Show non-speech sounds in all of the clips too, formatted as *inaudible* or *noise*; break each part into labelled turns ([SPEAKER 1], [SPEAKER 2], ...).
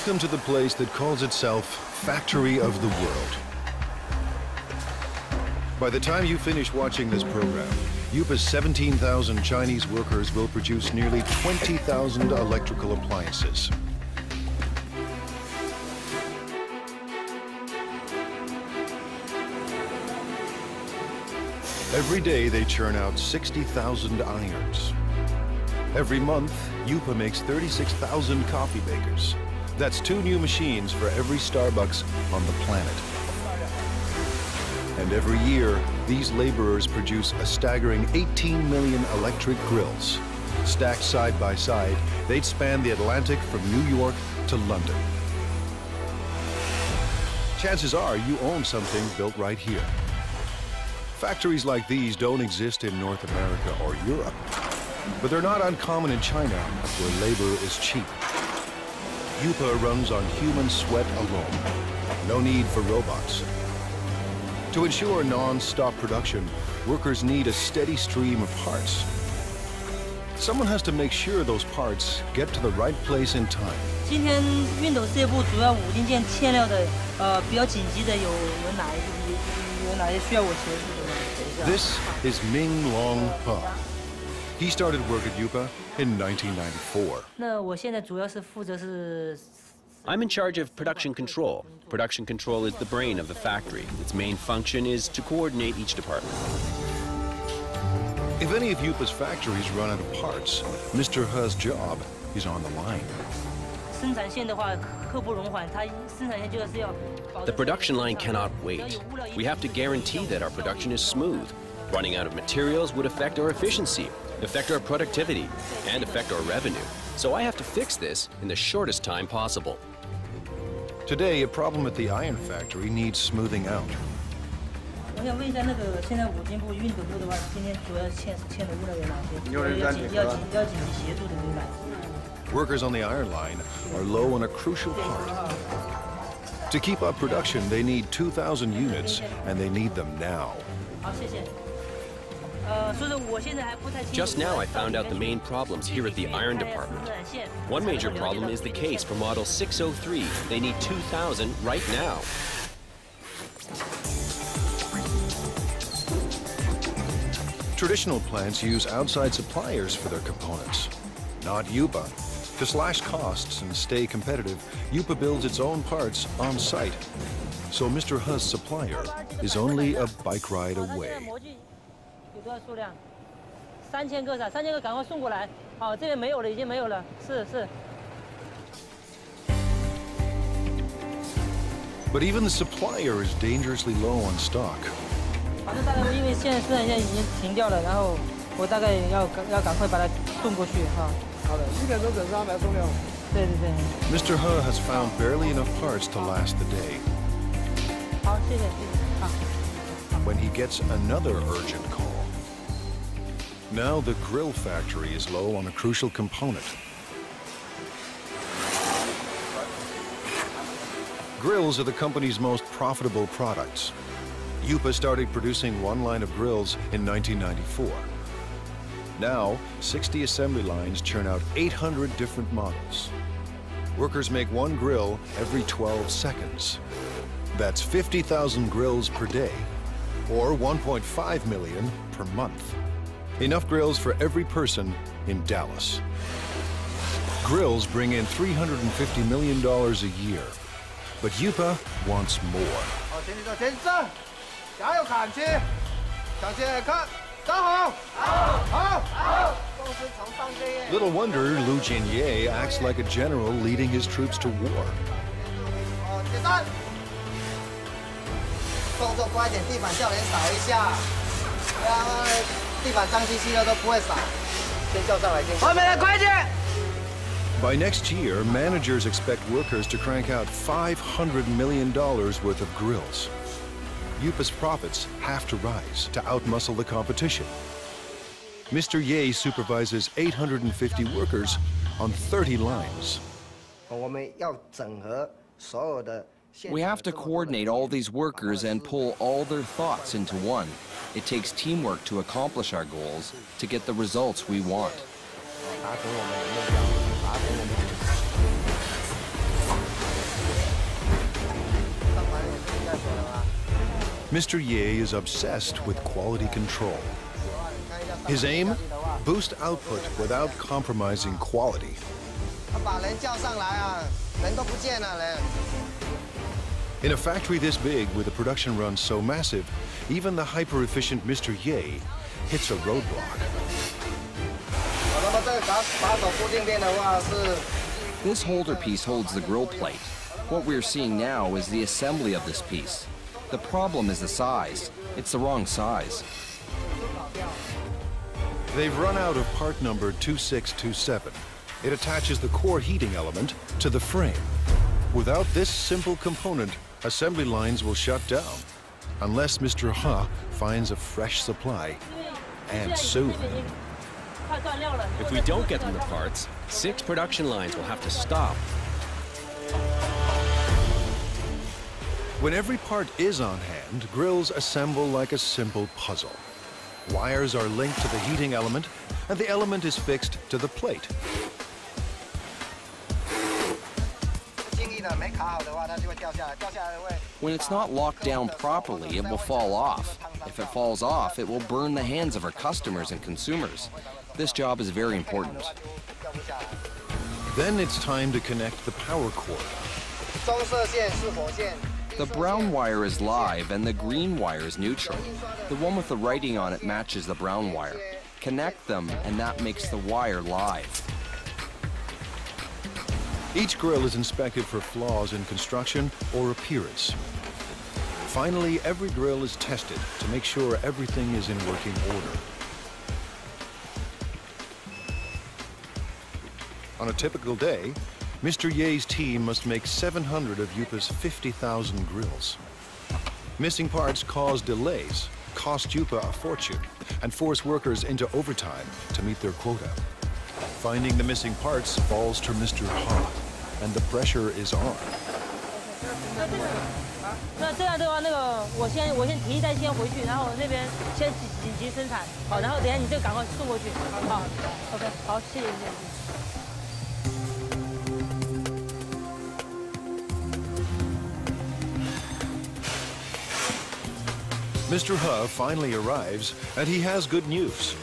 [SPEAKER 1] Welcome to the place that calls itself Factory of the World. By the time you finish watching this program, Eupa's 17,000 Chinese workers will produce nearly 20,000 electrical appliances. Every day they churn out 60,000 irons. Every month, Eupa makes 36,000 coffee makers. That's two new machines for every Starbucks on the planet. And every year, these laborers produce a staggering 18 million electric grills. Stacked side by side, they'd span the Atlantic from New York to London. Chances are you own something built right here. Factories like these don't exist in North America or Europe, but they're not uncommon in China, where labor is cheap. Eupa runs on human sweat alone. No need for robots. To ensure non-stop production, workers need a steady stream of parts. Someone has to make sure those parts get to the right place in time. This is Ming Long Peng. He started work at Eupa in 1994.
[SPEAKER 2] I'm in charge of production control. Production control is the brain of the factory. Its main function is to coordinate each department.
[SPEAKER 1] If any of Eupa's factories run out of parts, Mr. He's job is on the line.
[SPEAKER 2] The production line cannot wait. We have to guarantee that our production is smooth. Running out of materials would affect our efficiency, affect our productivity, and affect our revenue. So I have to fix this in the shortest time possible.
[SPEAKER 1] Today, a problem at the iron factory needs smoothing out.
[SPEAKER 3] 我想问一下，那个现在五金部、熨斗部的话，今天主要欠欠的物料有哪些？要紧要紧要紧急协助的有哪些？
[SPEAKER 1] Workers on the iron line are low on a crucial part. To keep up production, they need 2,000 units, and they need them now.
[SPEAKER 3] 好，谢谢。
[SPEAKER 2] just now I found out the main problems here at the iron department. One major problem is the case for model 603. They need 2,000 right now.
[SPEAKER 1] Traditional plants use outside suppliers for their components, not Eupa. To slash costs and stay competitive, Eupa builds its own parts on site. So Mr. Hu's supplier is only a bike ride away.
[SPEAKER 3] 模具有多少数量？三千个是吧？三千个赶快送过来。好，这边没有了，已经没有了。是是。
[SPEAKER 1] But even the supplier is dangerously low on stock.
[SPEAKER 3] 反正大概因为现在生产线已经停掉了，然后我大概要要赶快把它送过去哈。
[SPEAKER 4] 好的，一点钟整是安排送料。
[SPEAKER 3] 对对对，
[SPEAKER 1] Mr. He has found barely enough parts to last the day
[SPEAKER 3] 好，谢谢谢谢。好。
[SPEAKER 1] when he gets another urgent call. Now the grill factory is low on a crucial component. Grills are the company's most profitable products. Eupa started producing one line of grills in 1994. Now, 60 assembly lines churn out 800 different models. Workers make one grill every 12 seconds. That's 50,000 grills per day, or 1.5 million per month. Enough grills for every person in Dallas. Grills bring in $350 million a year, but Eupa wants more. Little wonder Liu Jinier acts like a general leading his troops to war. By next year, managers expect workers to crank out $500 million worth of grills. Eupa's profits have to rise to outmuscle the competition. Mr. Ye supervises 850 workers on 30 lines.
[SPEAKER 5] We have to coordinate all these workers and pull all their thoughts into one. It takes teamwork to accomplish our goals to get the results we want.
[SPEAKER 1] Mr. Ye is obsessed with quality control. His aim? Boost output without compromising quality. In a factory this big, with a production run so massive, even the hyper-efficient Mr. Ye hits a roadblock.
[SPEAKER 5] This holder piece holds the grill plate. What we're seeing now is the assembly of this piece. The problem is the size. It's the wrong size.
[SPEAKER 1] They've run out of part number 2627. It attaches the core heating element to the frame. Without this simple component, assembly lines will shut down, unless Mr. Ha finds a fresh supply, and soon.
[SPEAKER 2] If we don't get them the parts, six production lines will have to stop.
[SPEAKER 1] When every part is on hand, grills assemble like a simple puzzle. Wires are linked to the heating element, and the element is fixed to the plate.
[SPEAKER 5] When it's not locked down properly, it will fall off. If it falls off, it will burn the hands of our customers and consumers. This job is very important.
[SPEAKER 1] Then it's time to connect the power cord.
[SPEAKER 5] The brown wire is live and the green wire is neutral. The one with the writing on it matches the brown wire. Connect them and that makes the wire live.
[SPEAKER 1] Each grill is inspected for flaws in construction or appearance. Finally, every grill is tested to make sure everything is in working order. On a typical day, Mr. Ye's team must make 700 of Eupa's 50,000 grills. Missing parts cause delays, cost Eupa a fortune, and force workers into overtime to meet their quota. Finding the missing parts falls to Mr. Ha, and the pressure is on.
[SPEAKER 3] 那这样的话，那个我先我先提一袋先回去，然后那边先紧急生产，好，然后等下你这个赶快送过去，好，OK，好，谢谢谢谢。
[SPEAKER 1] Mr. He finally arrives, and he has good news.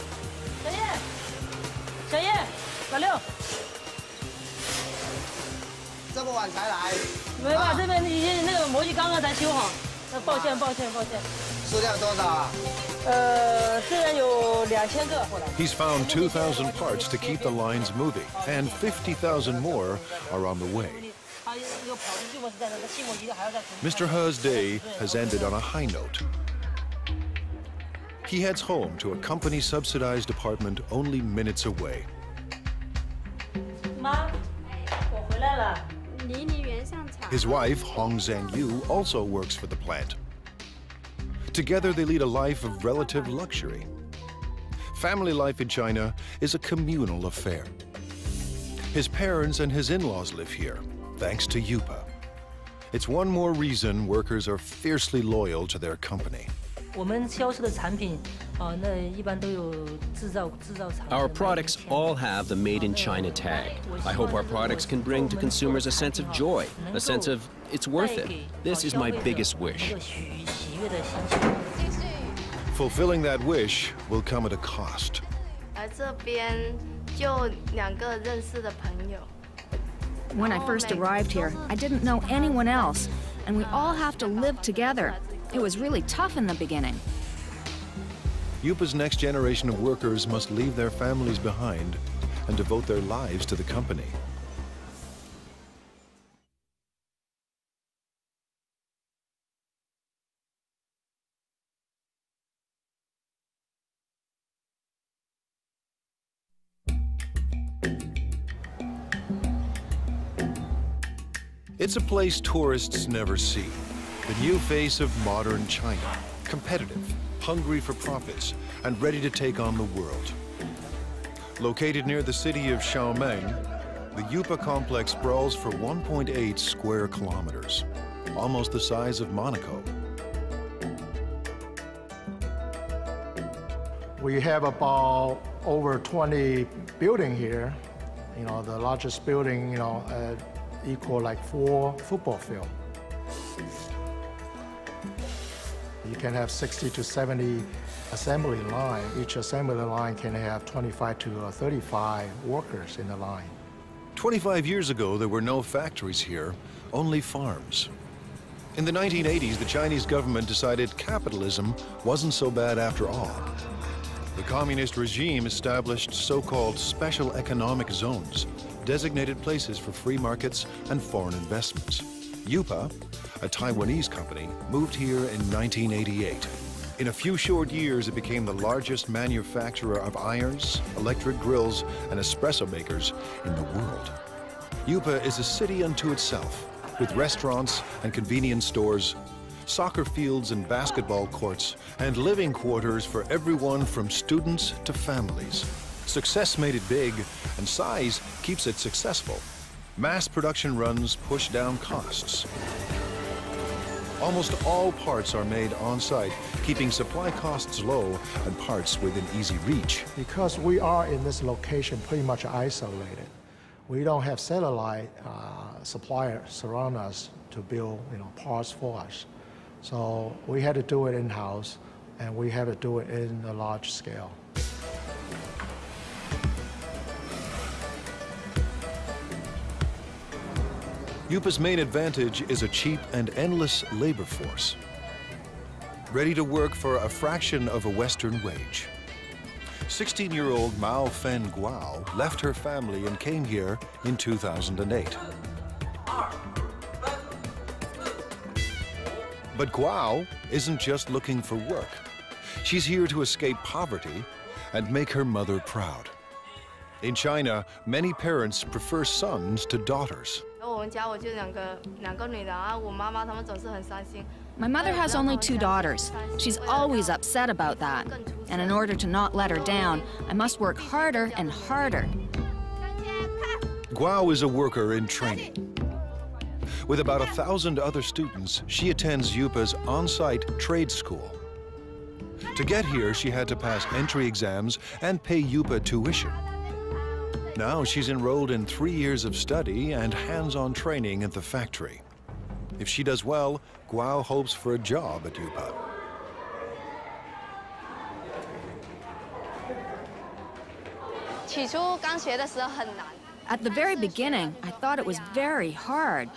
[SPEAKER 3] 小叶，小叶，老六，
[SPEAKER 4] 这么晚才来，
[SPEAKER 3] 没办法，这边已经那个模具刚刚才修好，那抱歉抱歉抱歉。
[SPEAKER 4] 数量多少啊？
[SPEAKER 3] 呃，虽然有两千个。
[SPEAKER 1] He's found 2,000 parts to keep the lines moving, and 50,000 more are on the way.
[SPEAKER 3] 他又跑出去，我是在那个细模机还要再重新。
[SPEAKER 1] Mr. He's day has ended on a high note. He heads home to a company subsidized apartment only minutes away. His wife, Hong Zhang Yu, also works for the plant. Together, they lead a life of relative luxury. Family life in China is a communal affair. His parents and his in-laws live here, thanks to Eupa. It's one more reason workers are fiercely loyal to their company.
[SPEAKER 2] Our products all have the Made in China tag. I hope our products can bring to consumers a sense of joy, a sense of it's worth it. This is my biggest wish.
[SPEAKER 1] Fulfilling that wish will come at a cost.
[SPEAKER 6] When I first arrived here, I didn't know anyone else, and we all have to live together. It was really tough in the beginning.
[SPEAKER 1] Eupa's next generation of workers must leave their families behind and devote their lives to the company. It's a place tourists never see. The new face of modern China. Competitive, hungry for profits, and ready to take on the world. Located near the city of Xiamen, the Eupa complex sprawls for 1.8 square kilometers, almost the size of Monaco.
[SPEAKER 7] We have about over 20 building here. You know, the largest building, you know, uh, equal like four football field. You can have 60 to 70 assembly line. Each assembly line can have 25 to uh, 35 workers in the line.
[SPEAKER 1] 25 years ago, there were no factories here, only farms. In the 1980s, the Chinese government decided capitalism wasn't so bad after all. The communist regime established so-called special economic zones, designated places for free markets and foreign investments. Eupa, a Taiwanese company, moved here in 1988. In a few short years, it became the largest manufacturer of irons, electric grills, and espresso makers in the world. Eupa is a city unto itself, with restaurants and convenience stores, soccer fields and basketball courts, and living quarters for everyone from students to families. Success made it big, and size keeps it successful. Mass production runs push down costs. Almost all parts are made on site, keeping supply costs low and parts within easy reach.
[SPEAKER 7] Because we are in this location pretty much isolated, we don't have satellite uh, suppliers surround us to build you know, parts for us. So we had to do it in-house, and we had to do it in a large scale.
[SPEAKER 1] Eupa's main advantage is a cheap and endless labor force, ready to work for a fraction of a Western wage. 16-year-old Mao Fen Guo left her family and came here in 2008. But Guo isn't just looking for work. She's here to escape poverty and make her mother proud. In China, many parents prefer sons to daughters.
[SPEAKER 6] My mother has only two daughters. She's always upset about that. And in order to not let her down, I must work harder and harder.
[SPEAKER 1] Guo is a worker in training. With about a thousand other students, she attends Eupa's on-site trade school. To get here, she had to pass entry exams and pay Eupa tuition. Now she's enrolled in three years of study and hands-on training at the factory. If she does well, Guo hopes for a job at Eupa.
[SPEAKER 6] At the very beginning, I thought it was very hard.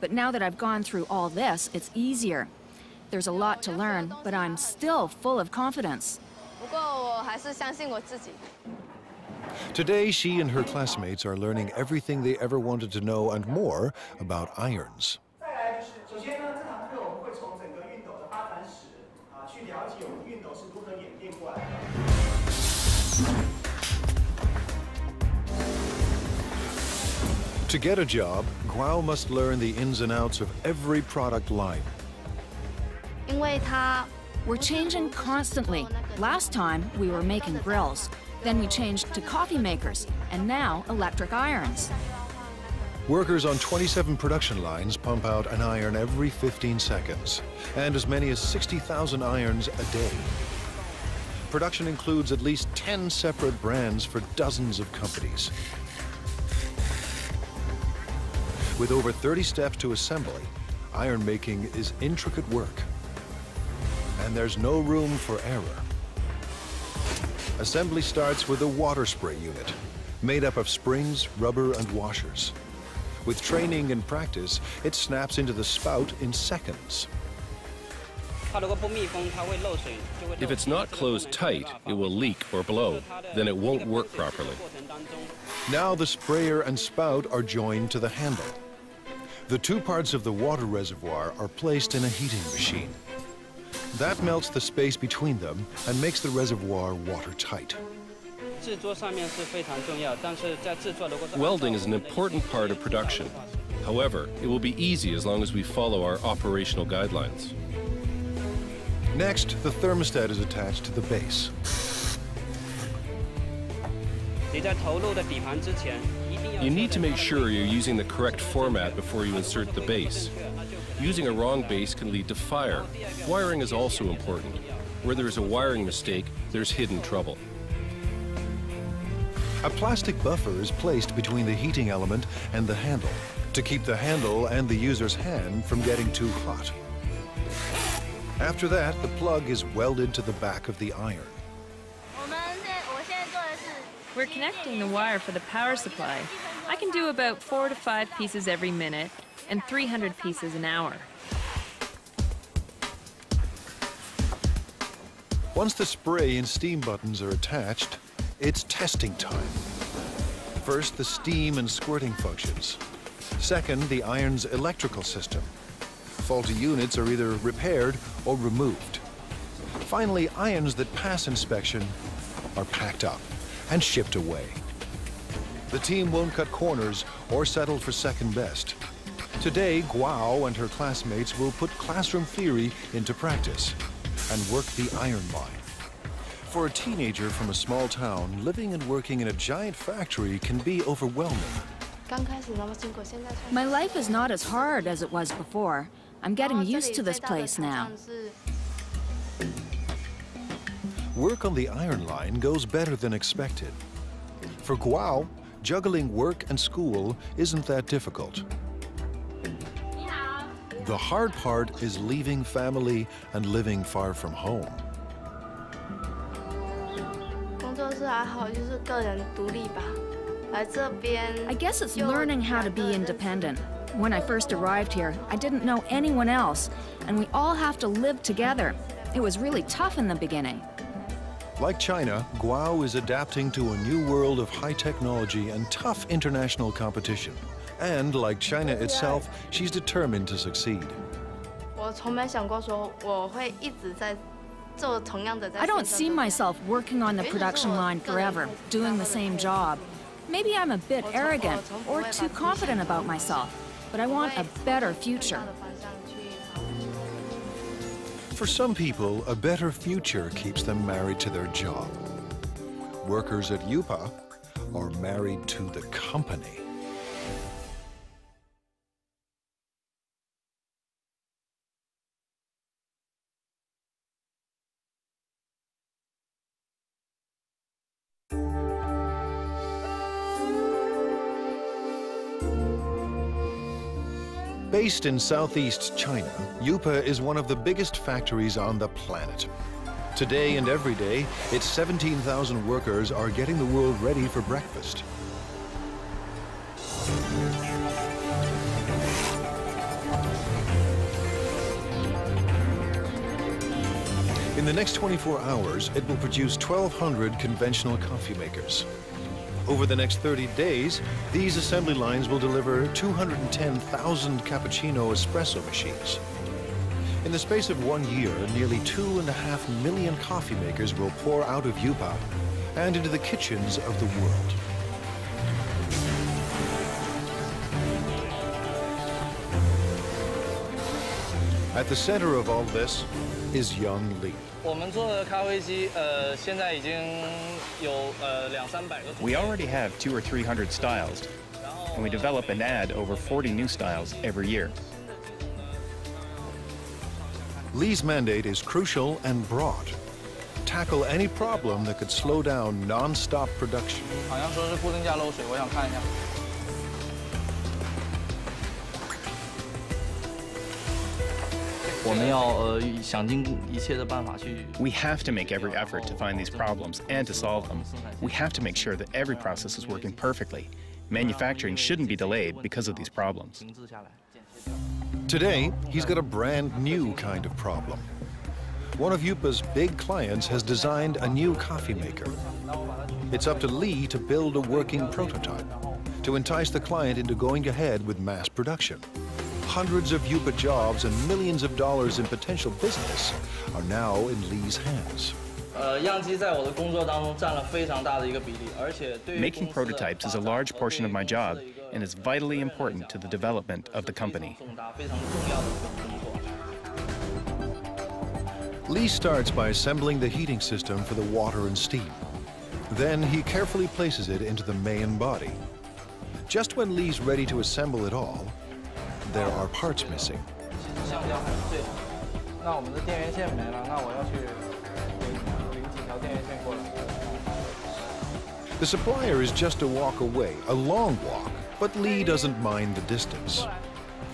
[SPEAKER 6] But now that I've gone through all this, it's easier. There's a lot to learn, but I'm still full of confidence.
[SPEAKER 1] Today, she and her classmates are learning everything they ever wanted to know and more about irons. To get a job, Guo must learn the ins and outs of every product line.
[SPEAKER 6] We're changing constantly. Last time, we were making grills. Then we changed to coffee makers, and now electric irons.
[SPEAKER 1] Workers on 27 production lines pump out an iron every 15 seconds, and as many as 60,000 irons a day. Production includes at least 10 separate brands for dozens of companies. With over 30 steps to assembly, iron making is intricate work. And there's no room for error. Assembly starts with a water spray unit, made up of springs, rubber, and washers. With training and practice, it snaps into the spout in seconds.
[SPEAKER 2] If it's not closed tight, it will leak or blow. Then it won't work properly.
[SPEAKER 1] Now the sprayer and spout are joined to the handle. The two parts of the water reservoir are placed in a heating machine. That melts the space between them and makes the reservoir watertight.
[SPEAKER 2] Welding is an important part of production. However, it will be easy as long as we follow our operational guidelines.
[SPEAKER 1] Next, the thermostat is attached to the base.
[SPEAKER 2] You need to make sure you're using the correct format before you insert the base. Using a wrong base can lead to fire. Wiring is also important. Where there is a wiring mistake, there's hidden trouble.
[SPEAKER 1] A plastic buffer is placed between the heating element and the handle to keep the handle and the user's hand from getting too hot. After that, the plug is welded to the back of the iron.
[SPEAKER 8] We're connecting the wire for the power supply. I can do about four to five pieces every minute and 300 pieces an hour.
[SPEAKER 1] Once the spray and steam buttons are attached, it's testing time. First, the steam and squirting functions. Second, the iron's electrical system. Faulty units are either repaired or removed. Finally, irons that pass inspection are packed up and shipped away. The team won't cut corners or settle for second best. Today, Guo and her classmates will put classroom theory into practice and work the iron line. For a teenager from a small town, living and working in a giant factory can be overwhelming.
[SPEAKER 6] My life is not as hard as it was before. I'm getting used to this place now.
[SPEAKER 1] Work on the iron line goes better than expected. For Guo, juggling work and school isn't that difficult. The hard part is leaving family and living far from home.
[SPEAKER 6] I guess it's learning how to be independent. When I first arrived here, I didn't know anyone else, and we all have to live together. It was really tough in the beginning.
[SPEAKER 1] Like China, Guo is adapting to a new world of high technology and tough international competition. And like China itself, she's determined to succeed.
[SPEAKER 6] I don't see myself working on the production line forever, doing the same job. Maybe I'm a bit arrogant or too confident about myself, but I want a better future.
[SPEAKER 1] For some people, a better future keeps them married to their job. Workers at Eupa are married to the company. Based in southeast China, Eupa is one of the biggest factories on the planet. Today and every day, its 17,000 workers are getting the world ready for breakfast. In the next 24 hours, it will produce 1,200 conventional coffee makers. Over the next 30 days, these assembly lines will deliver 210,000 cappuccino espresso machines. In the space of one year, nearly two and a half million coffee makers will pour out of Eupa and into the kitchens of the world. At the center of all this is Young Lee.
[SPEAKER 9] We already have two or three hundred styles, and we develop and add over 40 new styles every year.
[SPEAKER 1] Lee's mandate is crucial and broad. Tackle any problem that could slow down non-stop production.
[SPEAKER 9] We have to make every effort to find these problems and to solve them. We have to make sure that every process is working perfectly. Manufacturing shouldn't be delayed because of these problems.
[SPEAKER 1] Today, he's got a brand new kind of problem. One of Eupa's big clients has designed a new coffee maker. It's up to Lee to build a working prototype to entice the client into going ahead with mass production hundreds of Eupa jobs and millions of dollars in potential business are now in Lee's hands.
[SPEAKER 9] Uh, Making prototypes is a large portion of my job and is vitally important to the development of the company.
[SPEAKER 1] Lee starts by assembling the heating system for the water and steam. Then he carefully places it into the main body. Just when Lee's ready to assemble it all, there are parts missing. The supplier is just a walk away, a long walk, but Lee doesn't mind the distance.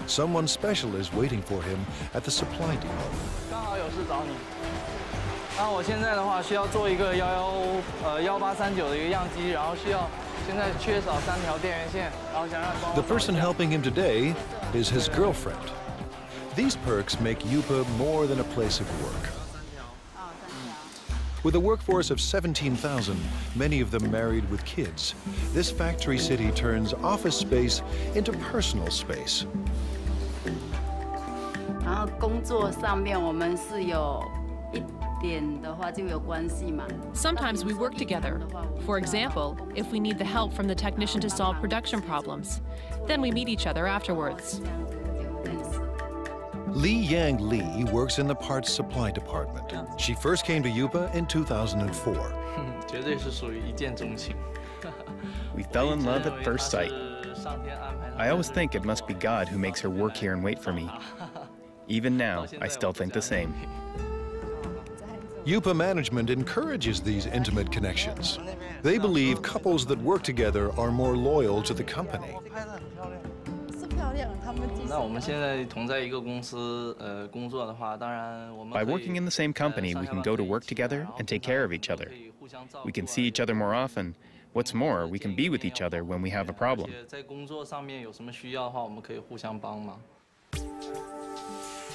[SPEAKER 1] Someone special is waiting for him at the supply depot.
[SPEAKER 10] 找你。那我现在的话需要做一个幺幺呃幺八三九的一个样机，然后需要现在缺少三条电源线，然后想让帮
[SPEAKER 1] The person helping him today is his girlfriend. These perks make Eupa more than a place of work. With a workforce of 17,000, many of them married with kids, this factory city turns office space into personal space.
[SPEAKER 11] Sometimes we work together. For example, if we need the help from the technician to solve production problems then we meet each other afterwards.
[SPEAKER 1] Li Yang Li works in the parts supply department. She first came to Eupa in 2004. *laughs*
[SPEAKER 9] we fell in love at first sight. I always think it must be God who makes her work here and wait for me. Even now, I *laughs* still think the same.
[SPEAKER 1] Eupa management encourages these intimate connections. They believe couples that work together are more loyal to the company.
[SPEAKER 9] By working in the same company, we can go to work together and take care of each other. We can see each other more often. What's more, we can be with each other when we have a problem.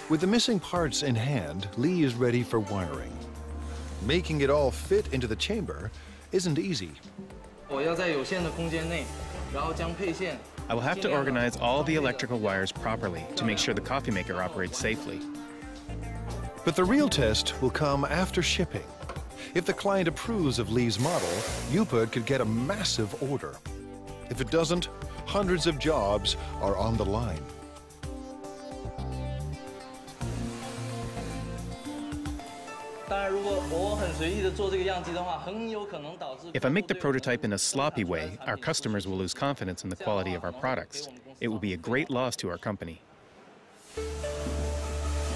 [SPEAKER 1] With the missing parts in hand, Lee is ready for wiring. Making it all fit into the chamber isn't easy.
[SPEAKER 9] I will have to organize all the electrical wires properly to make sure the coffee maker operates safely.
[SPEAKER 1] But the real test will come after shipping. If the client approves of Lee's model, Eupa could get a massive order. If it doesn't, hundreds of jobs are on the line.
[SPEAKER 9] If I make the prototype in a sloppy way, our customers will lose confidence in the quality of our products. It will be a great loss to our company.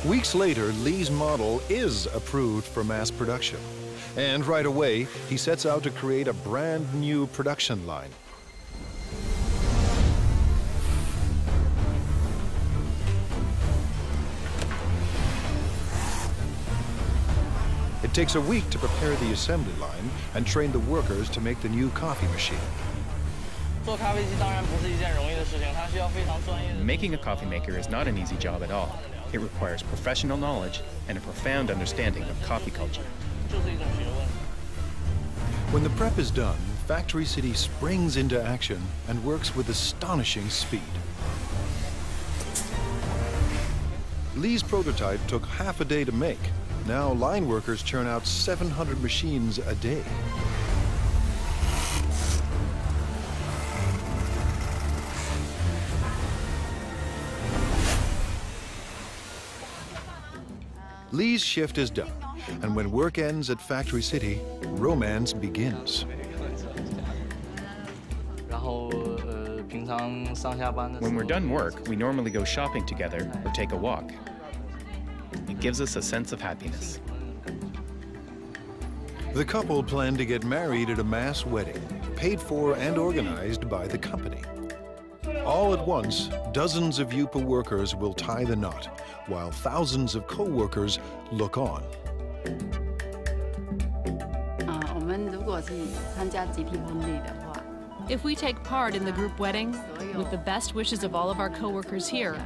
[SPEAKER 1] Weeks later, Lee's model is approved for mass production. And right away, he sets out to create a brand new production line. It takes a week to prepare the assembly line and train the workers to make the new coffee machine.
[SPEAKER 9] Making a coffee maker is not an easy job at all. It requires professional knowledge and a profound understanding of coffee culture.
[SPEAKER 1] When the prep is done, Factory City springs into action and works with astonishing speed. Lee's prototype took half a day to make, now line workers churn out 700 machines a day. Lee's shift is done, and when work ends at Factory City, romance begins.
[SPEAKER 9] Uh, when we're done work, we normally go shopping together or take a walk. It gives us a sense of happiness.
[SPEAKER 1] The couple plan to get married at a mass wedding, paid for and organized by the company. All at once, dozens of Eupa workers will tie the knot, while thousands of co-workers look on.
[SPEAKER 11] Uh, if we take part in the group wedding, with the best wishes of all of our co-workers here,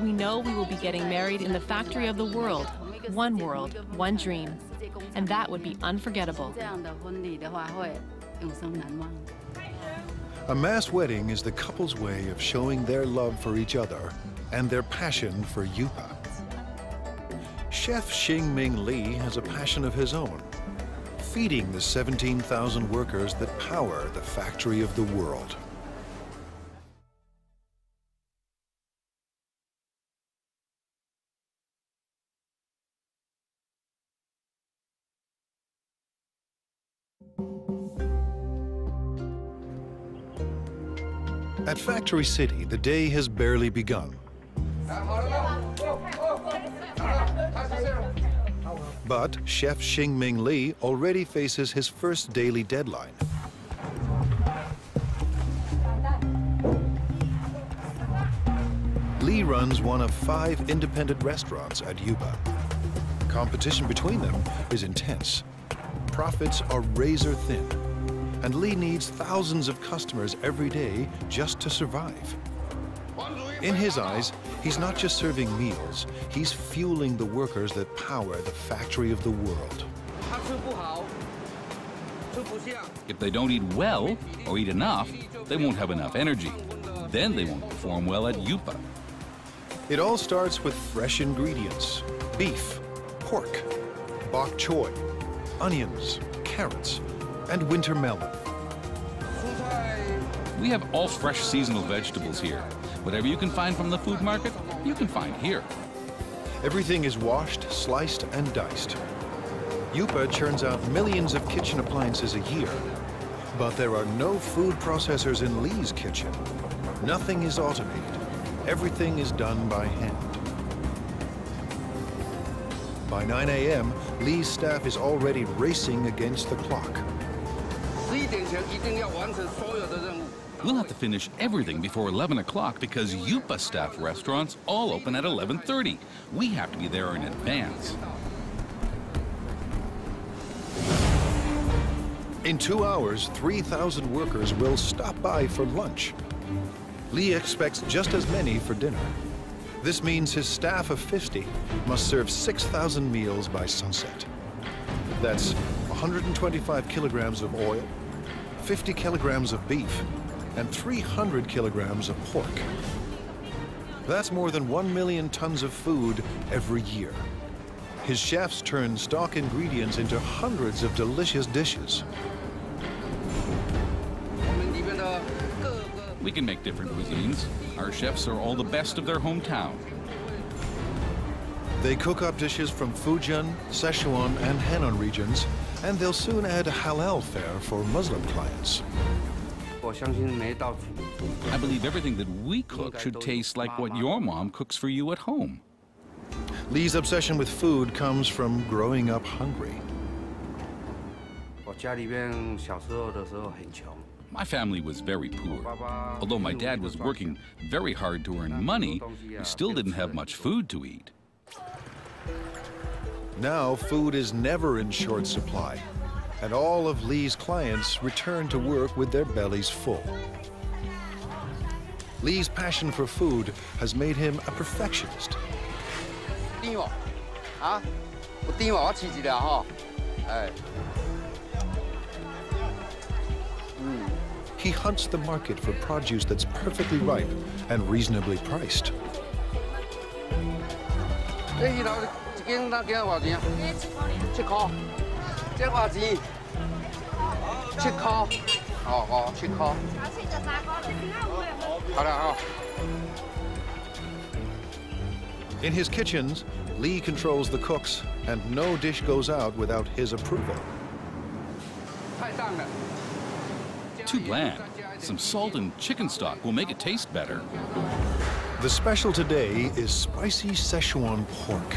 [SPEAKER 11] we know we will be getting married in the factory of the world, one world, one dream. And that would be unforgettable.
[SPEAKER 1] A mass wedding is the couple's way of showing their love for each other and their passion for Eupa. Chef Xing Ming Li has a passion of his own, feeding the 17,000 workers that power the factory of the world. At Factory City, the day has barely begun. But Chef Xing Ming Li already faces his first daily deadline. Li runs one of five independent restaurants at Eupa. Competition between them is intense. Profits are razor thin, and Lee needs thousands of customers every day just to survive. In his eyes, he's not just serving meals, he's fueling the workers that power the factory of the world.
[SPEAKER 12] If they don't eat well or eat enough, they won't have enough energy. Then they won't perform well at Eupa.
[SPEAKER 1] It all starts with fresh ingredients beef, pork, bok choy, onions, carrots, and winter melon.
[SPEAKER 12] We have all fresh seasonal vegetables here. Whatever you can find from the food market, you can find here.
[SPEAKER 1] Everything is washed, sliced, and diced. Eupa churns out millions of kitchen appliances a year. But there are no food processors in Lee's kitchen. Nothing is automated. Everything is done by hand. By 9 a.m., Lee's staff is already racing against the clock.
[SPEAKER 12] We'll have to finish everything before 11 o'clock because Eupa staff restaurants all open at 11.30. We have to be there in advance.
[SPEAKER 1] In two hours, 3,000 workers will stop by for lunch. Lee expects just as many for dinner. This means his staff of 50 must serve 6,000 meals by sunset. That's 125 kilograms of oil, 50 kilograms of beef, and 300 kilograms of pork. That's more than 1 million tons of food every year. His chefs turn stock ingredients into hundreds of delicious dishes.
[SPEAKER 12] We can make different cuisines. Our chefs are all the best of their hometown.
[SPEAKER 1] They cook up dishes from Fujian, Sichuan, and Henan regions, and they'll soon add halal fare for Muslim clients.
[SPEAKER 12] I believe everything that we cook should taste like what your mom cooks for you at home.
[SPEAKER 1] Lee's obsession with food comes from growing up hungry.
[SPEAKER 12] My family was very poor. Although my dad was working very hard to earn money, we still didn't have much food to eat.
[SPEAKER 1] Now, food is never in short supply, and all of Lee's clients return to work with their bellies full. Lee's passion for food has made him a perfectionist. He hunts the market for produce that's perfectly ripe and reasonably priced. In his kitchens, Lee controls the cooks, and no dish goes out without his approval.
[SPEAKER 12] Too bland. Some salt and chicken stock will make it taste better.
[SPEAKER 1] The special today is spicy Szechuan pork.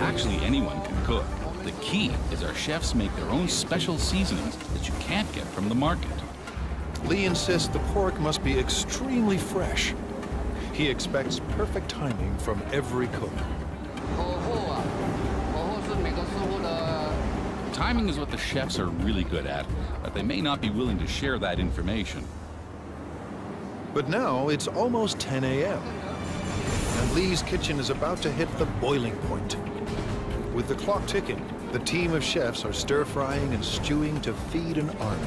[SPEAKER 12] Actually, anyone can cook. The key is our chefs make their own special seasonings that you can't get from the market.
[SPEAKER 1] Lee insists the pork must be extremely fresh. He expects perfect timing from every cook.
[SPEAKER 12] Timing is what the chefs are really good at, but they may not be willing to share that information.
[SPEAKER 1] But now it's almost 10 a.m. And Lee's kitchen is about to hit the boiling point. With the clock ticking, the team of chefs are stir-frying and stewing to feed an army.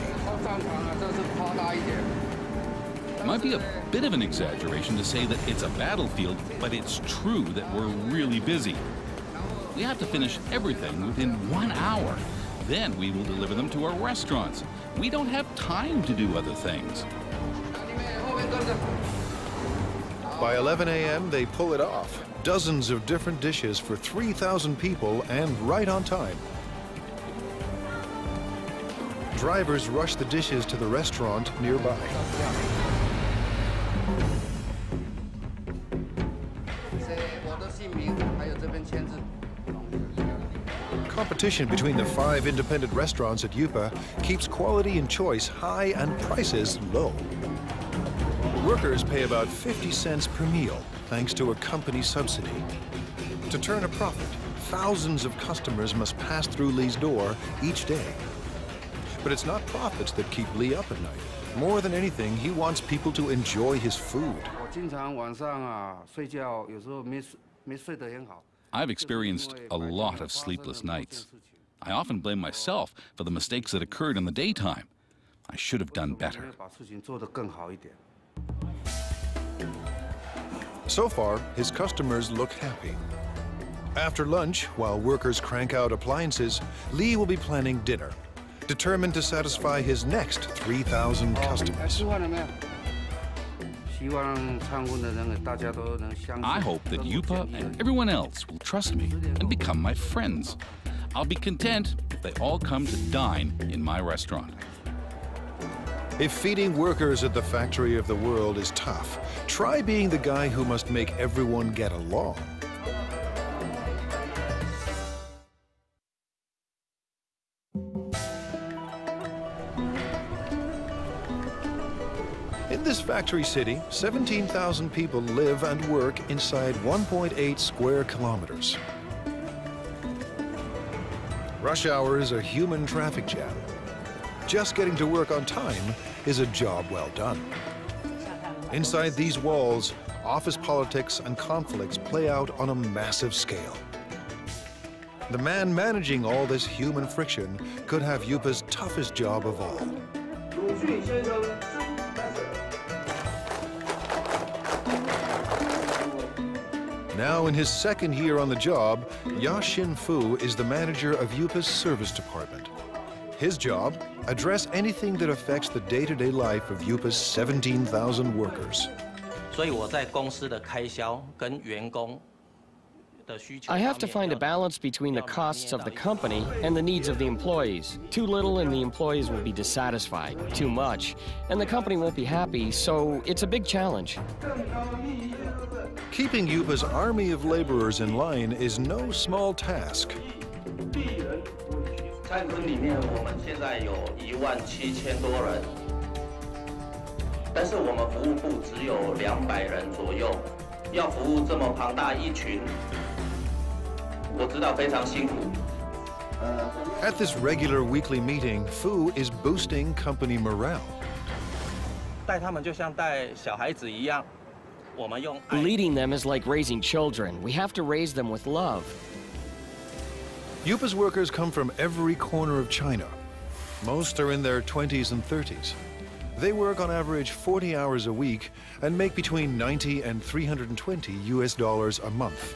[SPEAKER 12] Might be a bit of an exaggeration to say that it's a battlefield, but it's true that we're really busy. We have to finish everything within one hour. Then we will deliver them to our restaurants. We don't have time to do other things.
[SPEAKER 1] By 11 a.m., they pull it off. Dozens of different dishes for 3,000 people and right on time. Drivers rush the dishes to the restaurant nearby. Competition between the five independent restaurants at Eupa keeps quality and choice high and prices low. Workers pay about 50 cents per meal, thanks to a company subsidy. To turn a profit, thousands of customers must pass through Lee's door each day. But it's not profits that keep Lee up at night. More than anything, he wants people to enjoy his food.
[SPEAKER 12] I've experienced a lot of sleepless nights. I often blame myself for the mistakes that occurred in the daytime. I should have done better.
[SPEAKER 1] So far, his customers look happy. After lunch, while workers crank out appliances, Lee will be planning dinner, determined to satisfy his next 3,000 customers.
[SPEAKER 12] I hope that Eupa and everyone else will trust me and become my friends. I'll be content if they all come to dine in my restaurant.
[SPEAKER 1] If feeding workers at the factory of the world is tough, try being the guy who must make everyone get along. In this factory city, 17,000 people live and work inside 1.8 square kilometers. Rush hour is a human traffic jam. Just getting to work on time is a job well done. Inside these walls, office politics and conflicts play out on a massive scale. The man managing all this human friction could have Eupa's toughest job of all. Now in his second year on the job, Ya Xin Fu is the manager of Eupa's service department his job, address anything that affects the day-to-day life of Eupa's 17,000 workers.
[SPEAKER 13] I have to find a balance between the costs of the company and the needs of the employees. Too little and the employees will be dissatisfied. Too much and the company won't be happy, so it's a big challenge.
[SPEAKER 1] Keeping Eupa's army of laborers in line is no small task.
[SPEAKER 14] 灿坤里面，我们现在有一万七千多人，但是我们服务部只有两百人左右，要服务这么庞大一群，我知道非常辛苦。
[SPEAKER 1] At this regular weekly meeting, Fu is boosting company morale.
[SPEAKER 14] 带他们就像带小孩子一样。
[SPEAKER 13] Leading them is like raising children. We have to raise them with love.
[SPEAKER 1] Eupa's workers come from every corner of China. Most are in their 20s and 30s. They work on average 40 hours a week and make between 90 and 320 US dollars a month.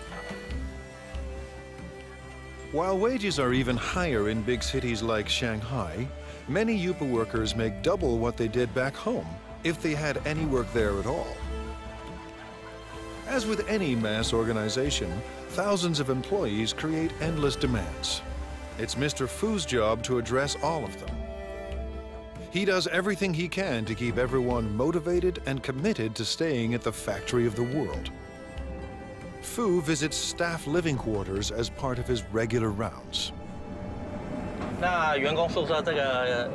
[SPEAKER 1] While wages are even higher in big cities like Shanghai, many Eupa workers make double what they did back home if they had any work there at all. As with any mass organization, thousands of employees create endless demands. It's Mr. Fu's job to address all of them. He does everything he can to keep everyone motivated and committed to staying at the factory of the world. Fu visits staff living quarters as part of his regular rounds.
[SPEAKER 14] 那员工宿舍这个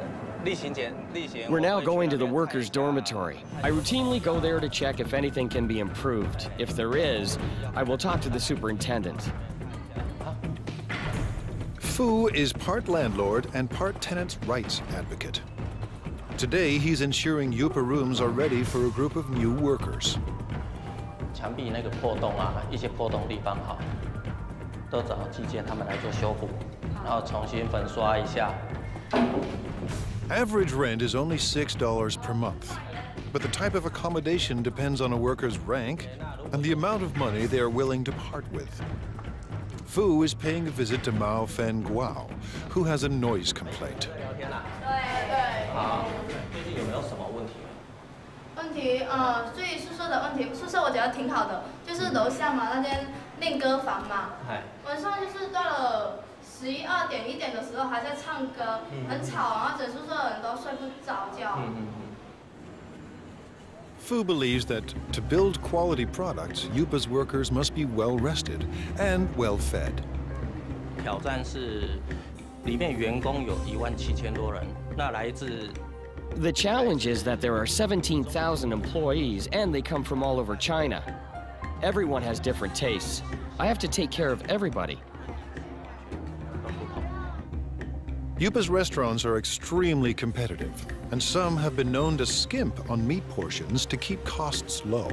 [SPEAKER 13] we're now going to the workers' dormitory. I routinely go there to check if anything can be improved. If there is, I will talk to the superintendent.
[SPEAKER 1] Fu is part landlord and part tenant's rights advocate. Today, he's ensuring Eupa rooms are ready for a group of new workers. Average rent is only $6 per month, but the type of accommodation depends on a worker's rank and the amount of money they are willing to part with. Fu is paying a visit to Mao Fen Guao, who has a noise complaint. Fu believes that to build quality products, Eupa's workers must be well rested and well fed.
[SPEAKER 14] 挑战是里面员工有一万七千多人，那来自
[SPEAKER 13] The challenge is that there are 17,000 employees and they come from all over China. Everyone has different tastes. I have to take care of everybody.
[SPEAKER 1] Eupa's restaurants are extremely competitive, and some have been known to skimp on meat portions to keep costs low.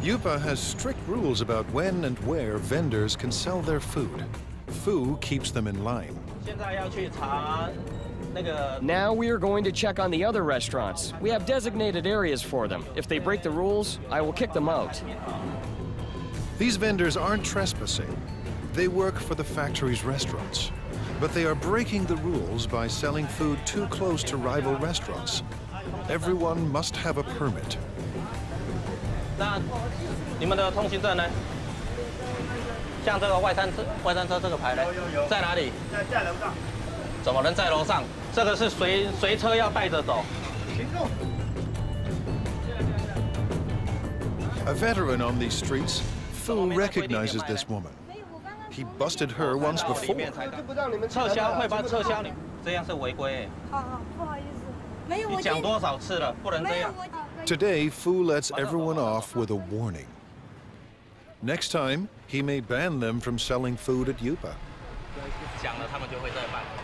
[SPEAKER 1] Eupa has strict rules about when and where vendors can sell their food. Fu keeps them in line.
[SPEAKER 13] Now we are going to check on the other restaurants. We have designated areas for them. If they break the rules, I will kick them out.
[SPEAKER 1] These vendors aren't trespassing. They work for the factory's restaurants. But they are breaking the rules by selling food too close to rival restaurants. Everyone must have a permit.
[SPEAKER 10] Now, 这个是随随车要带着走。A veteran on these streets, Fu recognizes this woman. He busted her once before. 撤销会帮撤销你，这样是违规。好，不好意
[SPEAKER 1] 思，没有我。你讲多少次了，不能这样。Today, Fu lets everyone off with a warning. Next time, he may ban them from selling food at Eupa.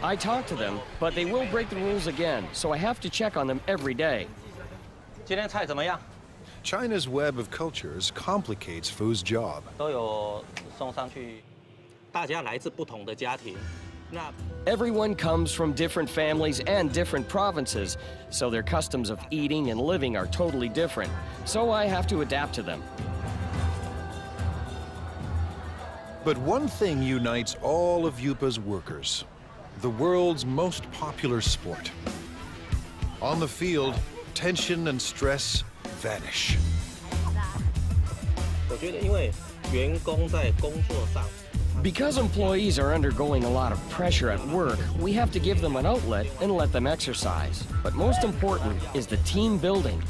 [SPEAKER 13] I talk to them, but they will break the rules again, so I have to check on them every day.
[SPEAKER 1] China's web of cultures complicates Fu's job.
[SPEAKER 13] Everyone comes from different families and different provinces, so their customs of eating and living are totally different. So I have to adapt to them.
[SPEAKER 1] But one thing unites all of Eupa's workers, the world's most popular sport. On the field, tension and stress vanish.
[SPEAKER 13] Because employees are undergoing a lot of pressure at work, we have to give them an outlet and let them exercise. But most important is the team building.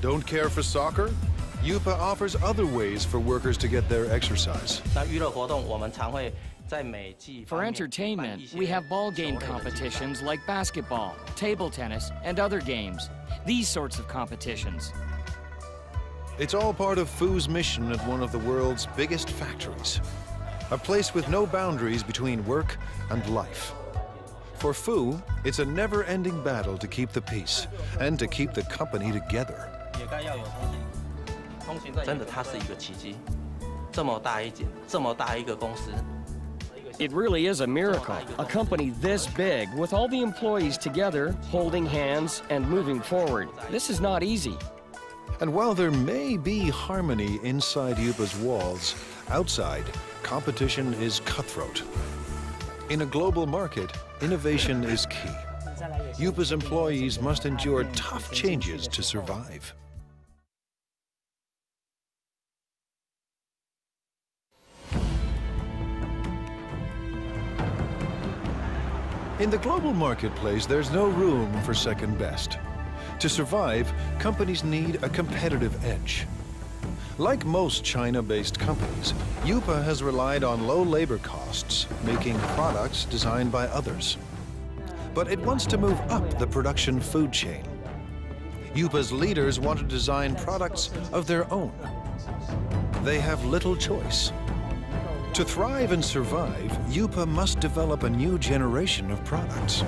[SPEAKER 1] Don't care for soccer? Eupa offers other ways for workers to get their exercise.
[SPEAKER 15] For entertainment, we have ball game competitions like basketball, table tennis, and other games. These sorts of competitions.
[SPEAKER 1] It's all part of Fu's mission at one of the world's biggest factories. A place with no boundaries between work and life. For Fu, it's a never-ending battle to keep the peace and to keep the company together.
[SPEAKER 10] 通行证真的它是一个奇迹。这么大一间，这么大一个公司。
[SPEAKER 13] It really is a miracle. A company this big, with all the employees together, holding hands and moving forward. This is not easy.
[SPEAKER 1] And while there may be harmony inside Eupa's walls, outside, competition is cutthroat. In a global market, innovation is key. Eupa's employees must endure tough changes to survive. In the global marketplace, there's no room for second best. To survive, companies need a competitive edge. Like most China-based companies, Eupa has relied on low labor costs, making products designed by others. But it wants to move up the production food chain. Eupa's leaders want to design products of their own. They have little choice. To thrive and survive, Eupa must develop a new generation of products.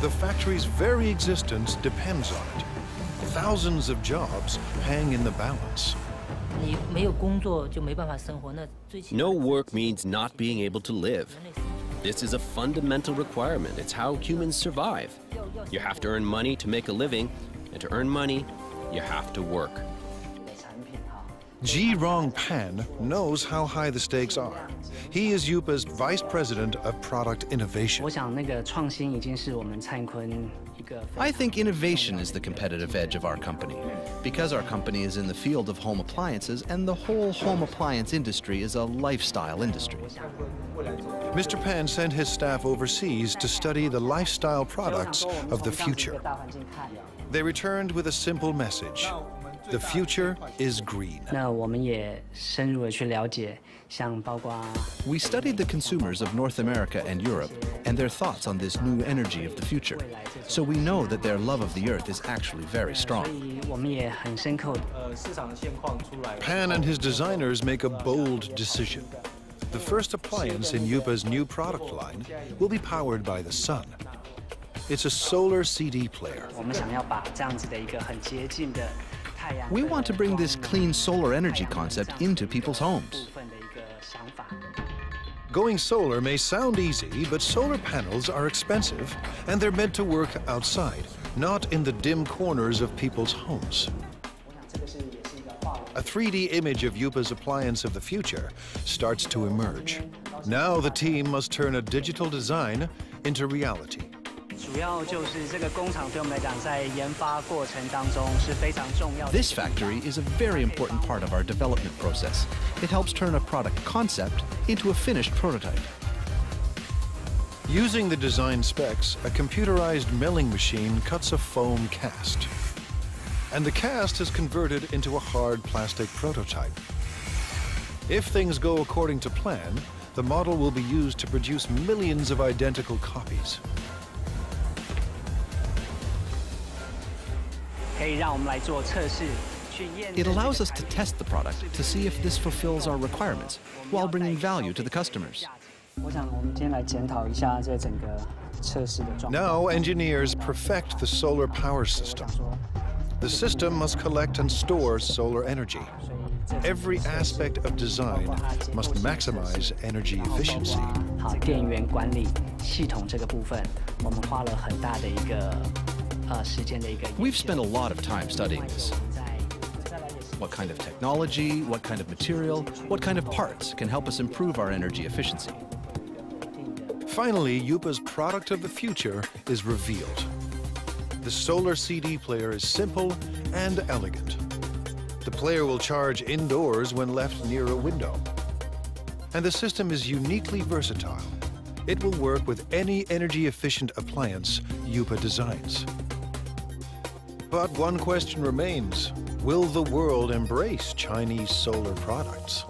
[SPEAKER 1] The factory's very existence depends on it. Thousands of jobs hang in the balance.
[SPEAKER 2] No work means not being able to live. This is a fundamental requirement. It's how humans survive. You have to earn money to make a living, and to earn money, you have to work.
[SPEAKER 1] Ji Rong Pan knows how high the stakes are. He is Eupa's Vice President of Product Innovation.
[SPEAKER 16] I think innovation is the competitive edge of our company. Because our company is in the field of home appliances, and the whole home appliance industry is a lifestyle industry.
[SPEAKER 1] Mr. Pan sent his staff overseas to study the lifestyle products of the future. They returned with a simple message. The future is green.
[SPEAKER 16] We studied the consumers of North America and Europe and their thoughts on this new energy of the future. So we know that their love of the earth is actually very strong.
[SPEAKER 1] Pan and his designers make a bold decision. The first appliance in Eupa's new product line will be powered by the sun. It's a solar CD player.
[SPEAKER 16] We want to bring this clean solar energy concept into people's homes.
[SPEAKER 1] Going solar may sound easy, but solar panels are expensive and they're meant to work outside, not in the dim corners of people's homes. A 3D image of Eupa's appliance of the future starts to emerge. Now the team must turn a digital design into reality.
[SPEAKER 16] This factory is a very important part of our development process. It helps turn a product concept into a finished prototype.
[SPEAKER 1] Using the design specs, a computerized milling machine cuts a foam cast. And the cast is converted into a hard plastic prototype. If things go according to plan, the model will be used to produce millions of identical copies.
[SPEAKER 16] It allows us to test the product to see if this fulfills our requirements while bringing value to the customers.
[SPEAKER 1] Now engineers perfect the solar power system. The system must collect and store solar energy. Every aspect of design must maximize energy efficiency.
[SPEAKER 16] We've spent a lot of time studying this. What kind of technology, what kind of material, what kind of parts can help us improve our energy efficiency?
[SPEAKER 1] Finally, Eupa's product of the future is revealed. The solar CD player is simple and elegant. The player will charge indoors when left near a window. And the system is uniquely versatile. It will work with any energy-efficient appliance Eupa designs. But one question remains. Will the world embrace Chinese solar products?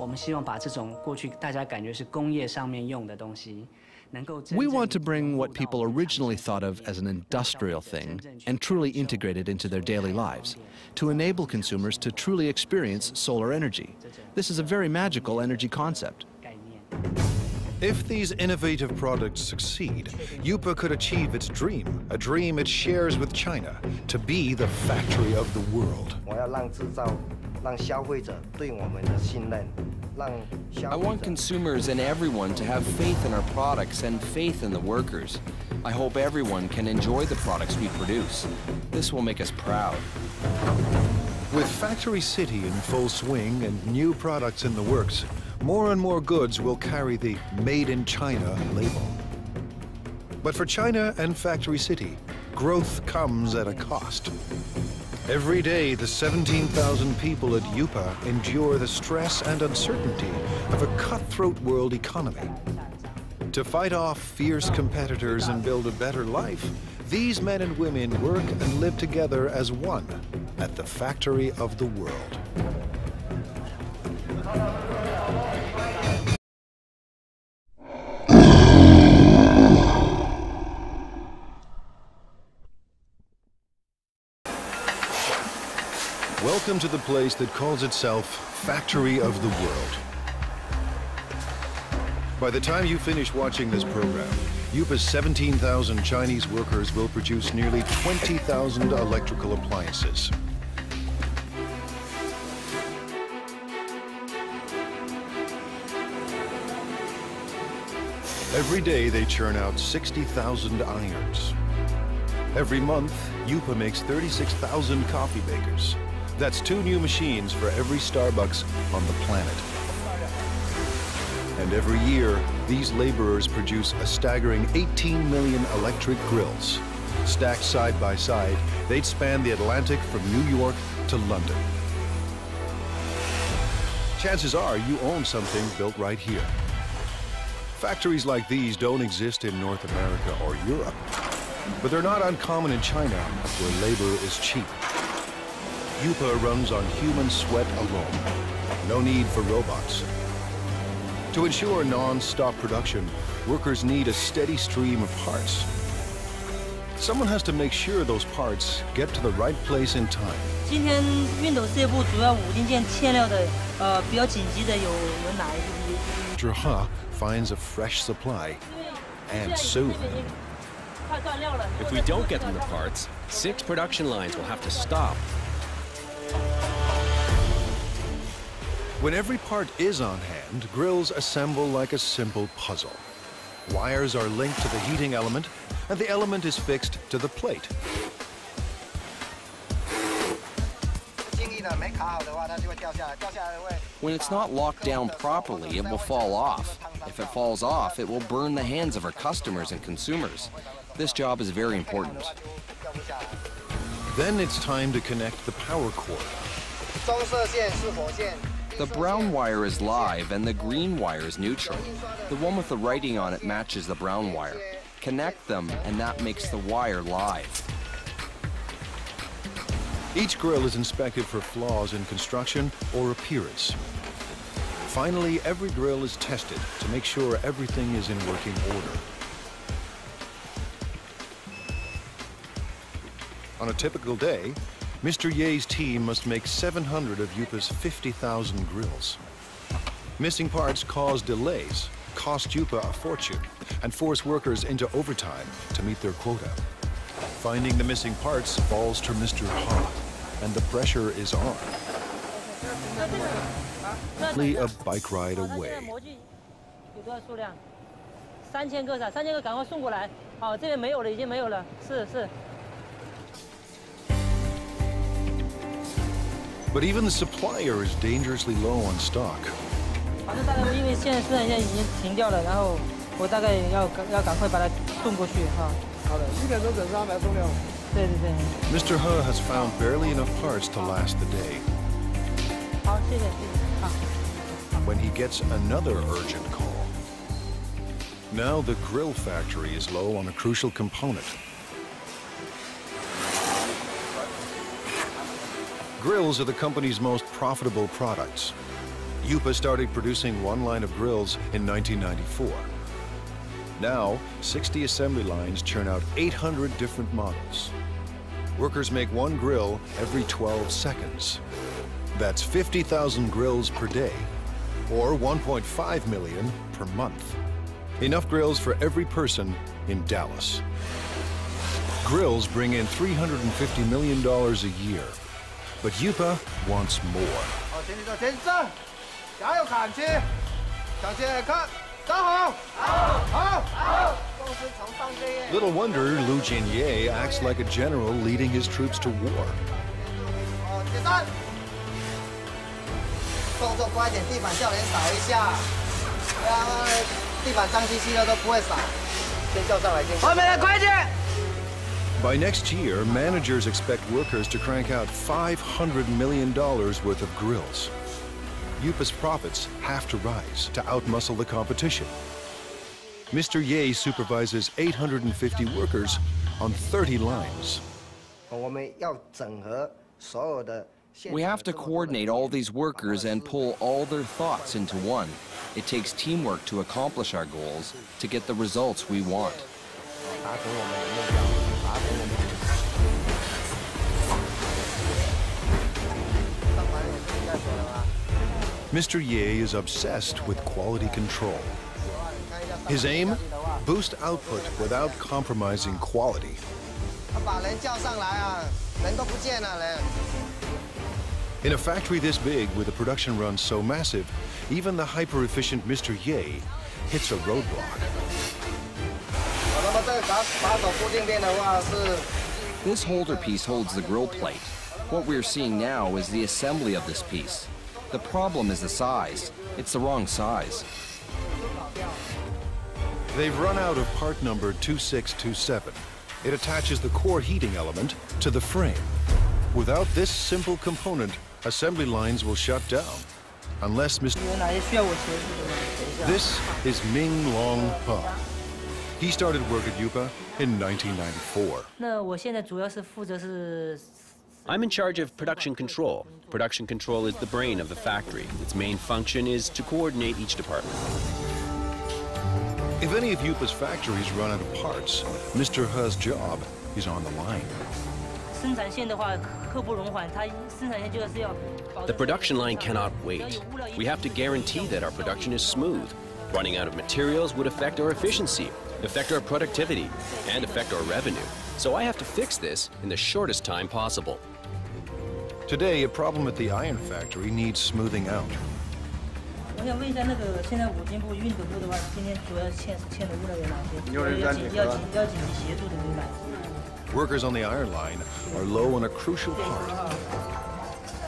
[SPEAKER 16] We want to bring what people originally thought of as an industrial thing and truly integrate it into their daily lives, to enable consumers to truly experience solar energy. This is a very magical energy concept.
[SPEAKER 1] If these innovative products succeed, Eupa could achieve its dream, a dream it shares with China, to be the factory of the world.
[SPEAKER 5] I want consumers and everyone to have faith in our products and faith in the workers. I hope everyone can enjoy the products we produce. This will make us proud.
[SPEAKER 1] With Factory City in full swing and new products in the works, more and more goods will carry the Made in China label. But for China and Factory City, growth comes at a cost. Every day, the 17,000 people at Eupa endure the stress and uncertainty of a cutthroat world economy. To fight off fierce competitors and build a better life, these men and women work and live together as one at the factory of the world. Welcome to the place that calls itself Factory of the World. By the time you finish watching this program, Eupa's 17,000 Chinese workers will produce nearly 20,000 electrical appliances. Every day they churn out 60,000 irons. Every month, Eupa makes 36,000 coffee makers. That's two new machines for every Starbucks on the planet. And every year, these laborers produce a staggering 18 million electric grills. Stacked side by side, they'd span the Atlantic from New York to London. Chances are you own something built right here. Factories like these don't exist in North America or Europe, but they're not uncommon in China, where labor is cheap. Eupa runs on human sweat alone. No need for robots. To ensure non-stop production, workers need a steady stream of parts. Someone has to make sure those parts get to the right place in time.
[SPEAKER 3] 今天熨斗碎布主要五零件嵌料的，呃，比较紧急的有有哪一些
[SPEAKER 1] ？Zhi Ha finds a fresh supply and soon.
[SPEAKER 2] If we don't get them the parts, six production lines will have to stop
[SPEAKER 1] When every part is on hand, grills assemble like a simple puzzle. Wires are linked to the heating element, and the element is fixed to the plate.
[SPEAKER 5] When it's not locked down properly, it will fall off. If it falls off, it will burn the hands of our customers and consumers. This job is very important.
[SPEAKER 1] Then it's time to connect the power cord.
[SPEAKER 5] The brown wire is live and the green wire is neutral. The one with the writing on it matches the brown wire. Connect them and that makes the wire live.
[SPEAKER 1] Each grill is inspected for flaws in construction or appearance. Finally, every grill is tested to make sure everything is in working order. On a typical day, Mr. Ye's team must make 700 of Eupa's 50,000 grills. Missing parts cause delays, cost Eupa a fortune, and force workers into overtime to meet their quota. Finding the missing parts falls to Mr. Ha, and the pressure is on. Only a bike ride away.
[SPEAKER 3] 三千个是吧？三千个赶快送过来。好，这边没有了，已经没有了。是是。
[SPEAKER 1] but even the supplier is dangerously low on stock. *laughs* Mr. He has found barely enough parts to last the day. When he gets another urgent call. Now the grill factory is low on a crucial component. Grills are the company's most profitable products. Eupa started producing one line of grills in 1994. Now, 60 assembly lines churn out 800 different models. Workers make one grill every 12 seconds. That's 50,000 grills per day, or 1.5 million per month. Enough grills for every person in Dallas. Grills bring in $350 million a year, but Eupa wants more. Little wonder Lu Jinye acts like a general leading his troops to war. By next year, managers expect workers to crank out $500 million worth of grills. Eupa's profits have to rise to outmuscle the competition. Mr. Ye supervises 850 workers on 30 lines.
[SPEAKER 5] We have to coordinate all these workers and pull all their thoughts into one. It takes teamwork to accomplish our goals, to get the results we want.
[SPEAKER 1] Mr. Ye is obsessed with quality control. His aim? Boost output without compromising quality. In a factory this big, with a production run so massive, even the hyper-efficient Mr. Ye hits a roadblock.
[SPEAKER 5] This holder piece holds the grill plate. What we're seeing now is the assembly of this piece. The problem is the size. It's the wrong size.
[SPEAKER 1] They've run out of part number 2627. It attaches the core heating element to the frame. Without this simple component, assembly lines will shut down. Unless Mr. This is Ming Long Pa. He started work at Eupa in 1994.
[SPEAKER 2] I'm in charge of production control. Production control is the brain of the factory. Its main function is to coordinate each department.
[SPEAKER 1] If any of Eupa's factories run out of parts, Mr. He's job is on the line.
[SPEAKER 2] The production line cannot wait. We have to guarantee that our production is smooth. Running out of materials would affect our efficiency, affect our productivity, and affect our revenue. So I have to fix this in the shortest time possible.
[SPEAKER 1] Today, a problem at the iron factory needs smoothing out. Workers on the iron line are low on a crucial part.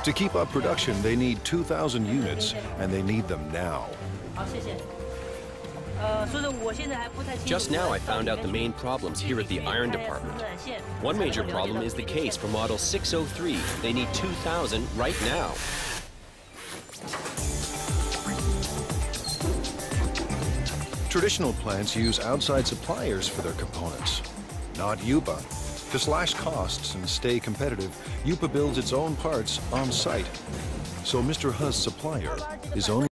[SPEAKER 1] To keep up production, they need 2,000 units, and they need them now.
[SPEAKER 2] Just now I found out the main problems here at the iron department. One major problem is the case for model 603. They need 2,000 right now.
[SPEAKER 1] Traditional plants use outside suppliers for their components, not Eupa. To slash costs and stay competitive, Eupa builds its own parts on site. So Mr. He's supplier is only